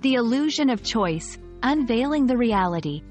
The Illusion of Choice, Unveiling the Reality.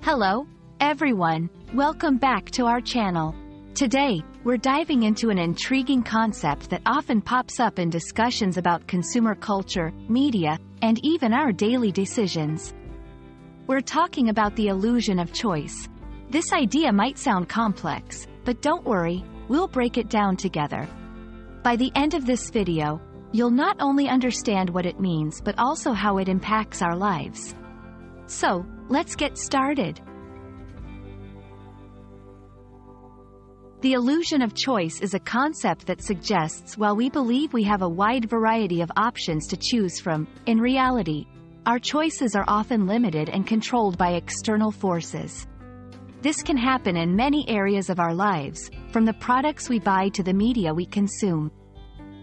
Hello, everyone. Welcome back to our channel. Today, we're diving into an intriguing concept that often pops up in discussions about consumer culture, media, and even our daily decisions. We're talking about the illusion of choice. This idea might sound complex, but don't worry, we'll break it down together. By the end of this video, you'll not only understand what it means but also how it impacts our lives. So, let's get started. The illusion of choice is a concept that suggests while we believe we have a wide variety of options to choose from, in reality, our choices are often limited and controlled by external forces. This can happen in many areas of our lives, from the products we buy to the media we consume.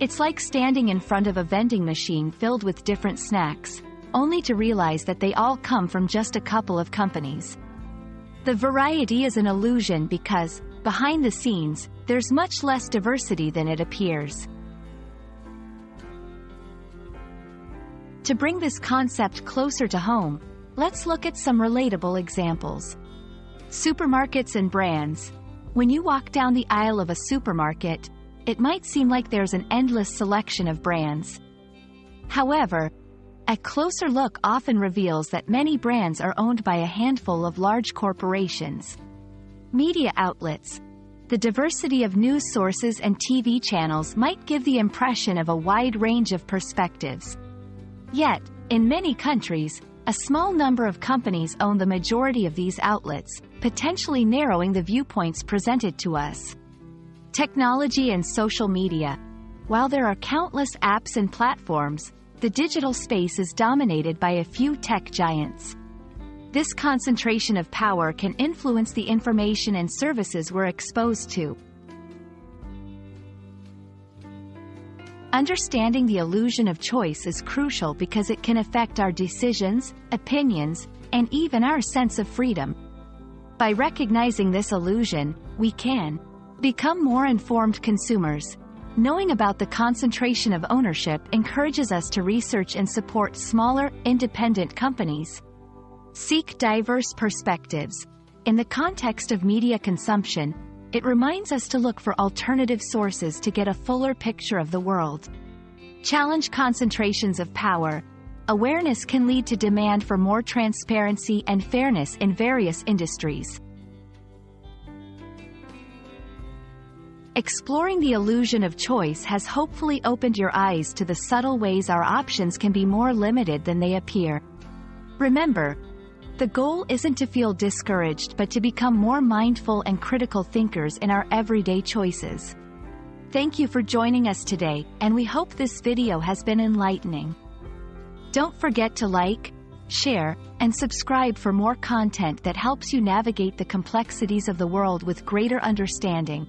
It's like standing in front of a vending machine filled with different snacks, only to realize that they all come from just a couple of companies. The variety is an illusion because, behind the scenes, there's much less diversity than it appears. To bring this concept closer to home, let's look at some relatable examples. Supermarkets and brands. When you walk down the aisle of a supermarket, it might seem like there's an endless selection of brands. However, a closer look often reveals that many brands are owned by a handful of large corporations. Media outlets. The diversity of news sources and TV channels might give the impression of a wide range of perspectives. Yet, in many countries, a small number of companies own the majority of these outlets, potentially narrowing the viewpoints presented to us. Technology and social media. While there are countless apps and platforms, the digital space is dominated by a few tech giants. This concentration of power can influence the information and services we're exposed to. Understanding the illusion of choice is crucial because it can affect our decisions, opinions, and even our sense of freedom. By recognizing this illusion, we can become more informed consumers. Knowing about the concentration of ownership encourages us to research and support smaller, independent companies. Seek diverse perspectives. In the context of media consumption, it reminds us to look for alternative sources to get a fuller picture of the world. Challenge concentrations of power. Awareness can lead to demand for more transparency and fairness in various industries. Exploring the illusion of choice has hopefully opened your eyes to the subtle ways our options can be more limited than they appear. Remember, the goal isn't to feel discouraged but to become more mindful and critical thinkers in our everyday choices. Thank you for joining us today, and we hope this video has been enlightening. Don't forget to like, share, and subscribe for more content that helps you navigate the complexities of the world with greater understanding.